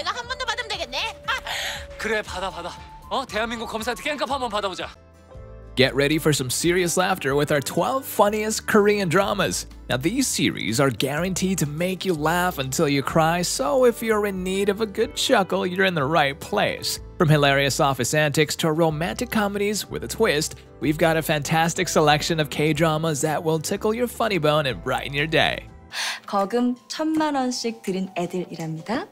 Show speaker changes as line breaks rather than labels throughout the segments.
내가 한 번 더 받으면 되겠네.
그래 받아 받아. 어 대한민국 검사 깽값 한번 받아보자.
Get ready for some serious laughter with our 12 funniest Korean dramas. Now, these series are guaranteed to make you laugh until you cry, so if you're in need of a good chuckle, you're in the right place. From hilarious office antics to romantic comedies with a twist, we've got a fantastic selection of K dramas that will tickle your funny bone and brighten your day.
거금 천만 원씩 들인 애들이랍니다.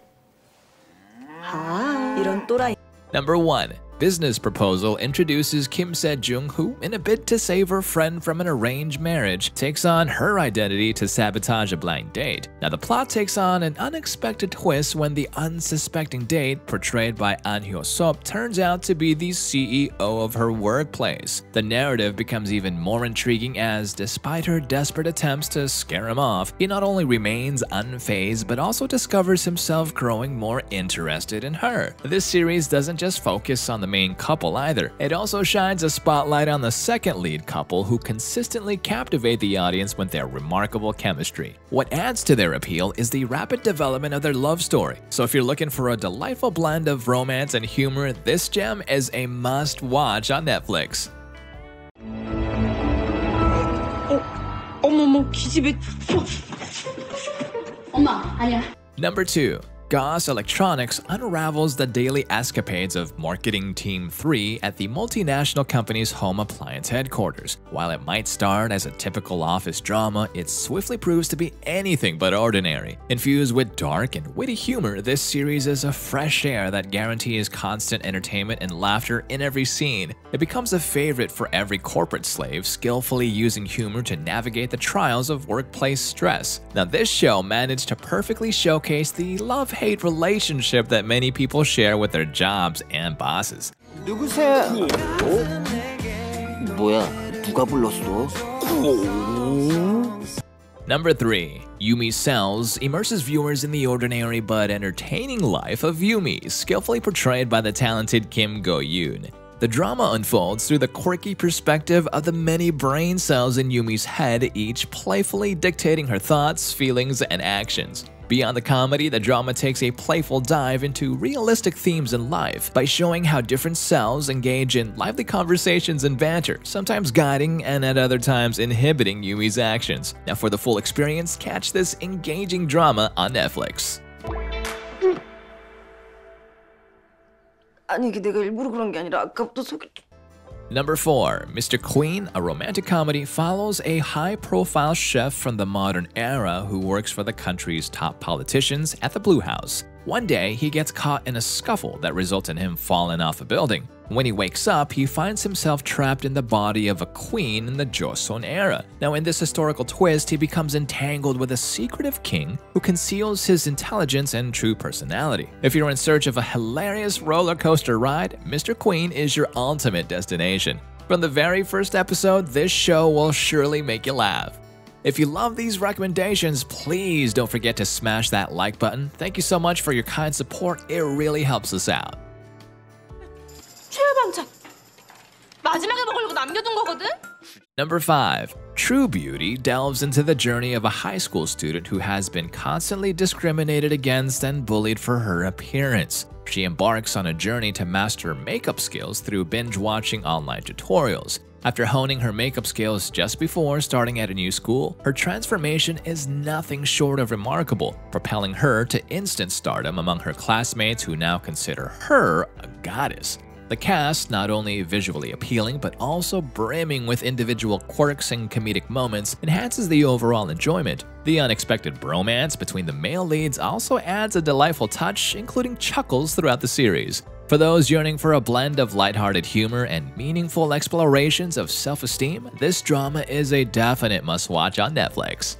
아, 이런 또라이.
Number 1. Business Proposal introduces Kim Se-jung who, in a bid to save her friend from an arranged marriage, takes on her identity to sabotage a blind date. Now the plot takes on an unexpected twist when the unsuspecting date, portrayed by Ahn Hyo-seop, turns out to be the CEO of her workplace. The narrative becomes even more intriguing as, despite her desperate attempts to scare him off, he not only remains unfazed but also discovers himself growing more interested in her. This series doesn't just focus on the main couple either. It also shines a spotlight on the second lead couple who consistently captivate the audience with their remarkable chemistry. What adds to their appeal is the rapid development of their love story, so if you're looking for a delightful blend of romance and humor, this gem is a must watch on Netflix.
Oh, oh, oh,
Number 2. Gaus Electronics unravels the daily escapades of Marketing Team 3 at the multinational company's home appliance headquarters. While it might start as a typical office drama, it swiftly proves to be anything but ordinary. Infused with dark and witty humor, this series is a fresh air that guarantees constant entertainment and laughter in every scene. It becomes a favorite for every corporate slave, skillfully using humor to navigate the trials of workplace stress. Now, this show managed to perfectly showcase the love unpaid relationship that many people share with their jobs and bosses.
누구세요?
Number 3. Yumi Cells immerses viewers in the ordinary but entertaining life of Yumi, skillfully portrayed by the talented Kim Go-eun. The drama unfolds through the quirky perspective of the many brain cells in Yumi's head, each playfully dictating her thoughts, feelings, and actions. Beyond the comedy, the drama takes a playful dive into realistic themes in life by showing how different cells engage in lively conversations and banter, sometimes guiding and at other times inhibiting Yumi's actions. Now, for the full experience, catch this engaging drama on Netflix.
아니 이게 내가 일부러 그런 게 아니라 아까부터 속이
Number 4. Mr. Queen, a romantic comedy, follows a high profile chef from the modern era who works for the country's top politicians at the Blue House. One day, he gets caught in a scuffle that results in him falling off a building. When he wakes up, he finds himself trapped in the body of a queen in the Joseon era. Now, in this historical twist, he becomes entangled with a secretive king who conceals his intelligence and true personality. If you're in search of a hilarious roller coaster ride, Mr. Queen is your ultimate destination. From the very first episode, this show will surely make you laugh. If you love these recommendations, please don't forget to smash that like button. Thank you so much for your kind support, it really helps us out.
최후 반찬. 마지막에 먹으려고 남겨둔 거거든.
Number 5. True Beauty delves into the journey of a high school student who has been constantly discriminated against and bullied for her appearance. She embarks on a journey to master makeup skills through binge watching online tutorials. After honing her makeup skills just before starting at a new school, her transformation is nothing short of remarkable, propelling her to instant stardom among her classmates who now consider her a goddess. The cast, not only visually appealing but also brimming with individual quirks and comedic moments, enhances the overall enjoyment. The unexpected bromance between the male leads also adds a delightful touch, including chuckles throughout the series. For those yearning for a blend of lighthearted humor and meaningful explorations of self-esteem, this drama is a definite must-watch on Netflix.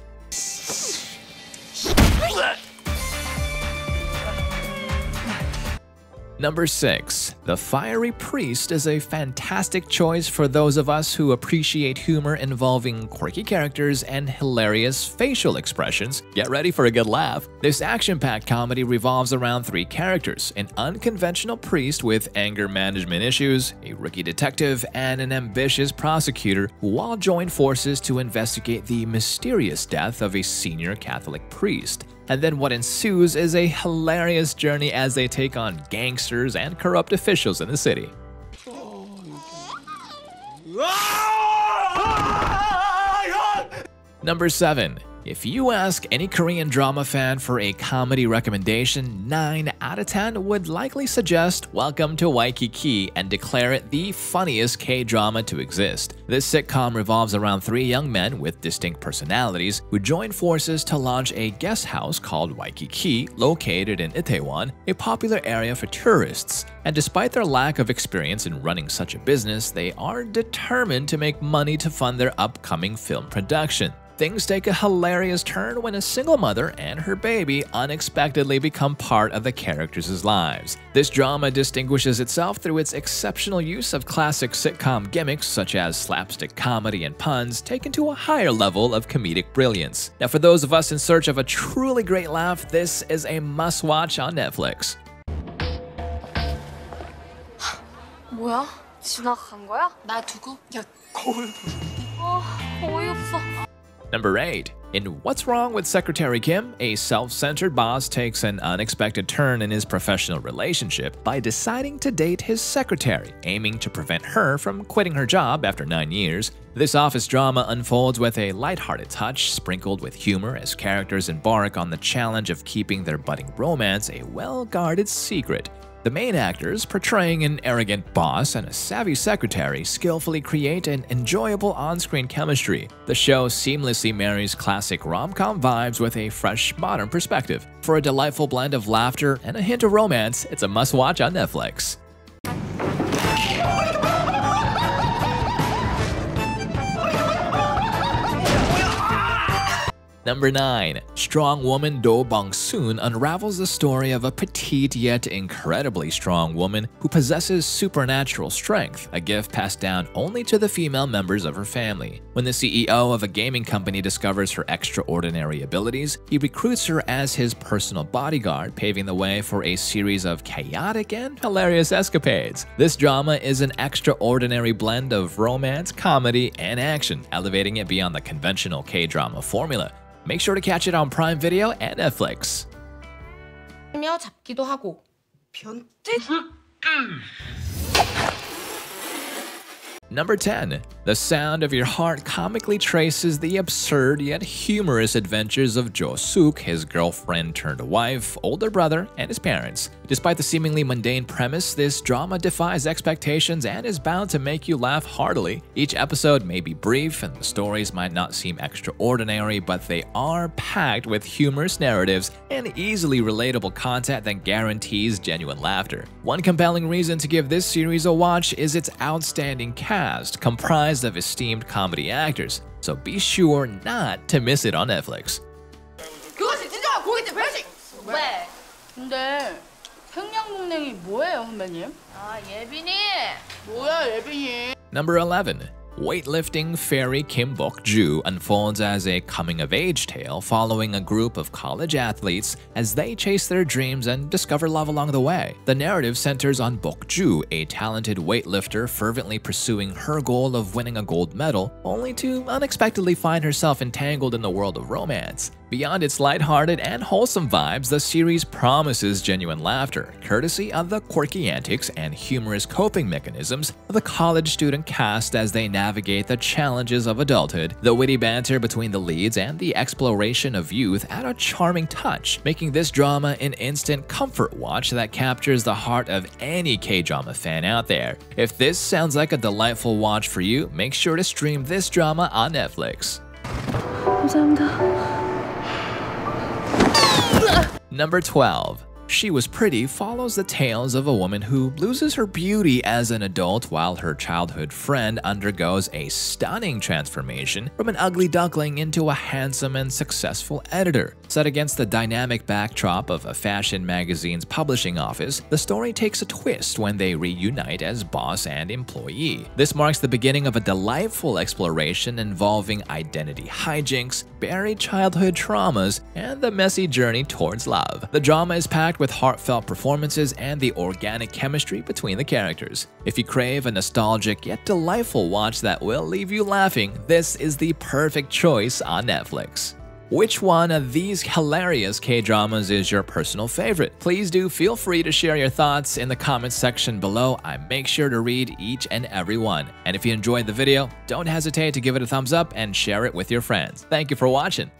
Number 6. The Fiery Priest is a fantastic choice for those of us who appreciate humor involving quirky characters and hilarious facial expressions. Get ready for a good laugh. This action-packed comedy revolves around three characters, an unconventional priest with anger management issues, a rookie detective, and an ambitious prosecutor who all join forces to investigate the mysterious death of a senior Catholic priest. And then what ensues is a hilarious journey as they take on gangsters and corrupt officials in the city. Number 7. If you ask any Korean drama fan for a comedy recommendation, 9 out of 10 would likely suggest Welcome to Waikiki and declare it the funniest K-drama to exist. This sitcom revolves around three young men with distinct personalities who join forces to launch a guest house called Waikiki located in Itaewon, a popular area for tourists. And despite their lack of experience in running such a business, they are determined to make money to fund their upcoming film production. Things take a hilarious turn when a single mother and her baby unexpectedly become part of the characters' lives. This drama distinguishes itself through its exceptional use of classic sitcom gimmicks such as slapstick comedy and puns taken to a higher level of comedic brilliance. Now, for those of us in search of a truly great laugh, this is a must watch on Netflix.
뭐야? 지나간 거야? 나 두고? 야 거울 아 어이없어
Number 8. In What's Wrong with Secretary Kim, a self centered boss takes an unexpected turn in his professional relationship by deciding to date his secretary, aiming to prevent her from quitting her job after nine years. This office drama unfolds with a lighthearted touch, sprinkled with humor as characters embark on the challenge of keeping their budding romance a well guarded secret. The main actors, portraying an arrogant boss and a savvy secretary, skillfully create an enjoyable on screen chemistry. The show seamlessly marries classic rom com vibes with a fresh, modern perspective. For a delightful blend of laughter and a hint of romance, it's a must watch on Netflix. Number 9. Strong woman Do Bong-soon unravels the story of a petite yet incredibly strong woman who possesses supernatural strength, a gift passed down only to the female members of her family. When the CEO of a gaming company discovers her extraordinary abilities, he recruits her as his personal bodyguard, paving the way for a series of chaotic and hilarious escapades. This drama is an extraordinary blend of romance, comedy, and action, elevating it beyond the conventional K-drama formula. Make sure to catch it on Prime Video and Netflix.
며 잡기도 하고
변태?
Number 10. The Sound of Your Heart comically traces the absurd yet humorous adventures of Jo Suk, his girlfriend turned wife, older brother, and his parents. Despite the seemingly mundane premise, this drama defies expectations and is bound to make you laugh heartily. Each episode may be brief and the stories might not seem extraordinary, but they are packed with humorous narratives and easily relatable content that guarantees genuine laughter. One compelling reason to give this series a watch is its outstanding cast, comprised of esteemed comedy actors, so be sure not to miss it on Netflix.
그것이 진정한 고깃집 회식 왜?
근데 뭐예요, 선배님?
아, 예빈이!
뭐야, 예빈이?
Number 11. Weightlifting fairy Kim Bok Joo unfolds as a coming of age tale following a group of college athletes as they chase their dreams and discover love along the way. The narrative centers on Bok Joo, a talented weightlifter fervently pursuing her goal of winning a gold medal, only to unexpectedly find herself entangled in the world of romance. Beyond its lighthearted and wholesome vibes, the series promises genuine laughter, courtesy of the quirky antics and humorous coping mechanisms of the college student cast as they navigate the challenges of adulthood. The witty banter between the leads and the exploration of youth add a charming touch, making this drama an instant comfort watch that captures the heart of any K-drama fan out there. If this sounds like a delightful watch for you, make sure to stream this drama on Netflix.
감사합니다.
Number 12. She Was Pretty follows the tales of a woman who loses her beauty as an adult while her childhood friend undergoes a stunning transformation from an ugly duckling into a handsome and successful editor. Set against the dynamic backdrop of a fashion magazine's publishing office, the story takes a twist when they reunite as boss and employee. This marks the beginning of a delightful exploration involving identity hijinks, buried childhood traumas, and the messy journey towards love. The drama is packed with heartfelt performances and the organic chemistry between the characters. If you crave a nostalgic yet delightful watch that will leave you laughing, this is the perfect choice on Netflix. Which one of these hilarious K-dramas is your personal favorite? Please do feel free to share your thoughts in the comments section below. I make sure to read each and every one. And if you enjoyed the video, don't hesitate to give it a thumbs up and share it with your friends. Thank you for watching.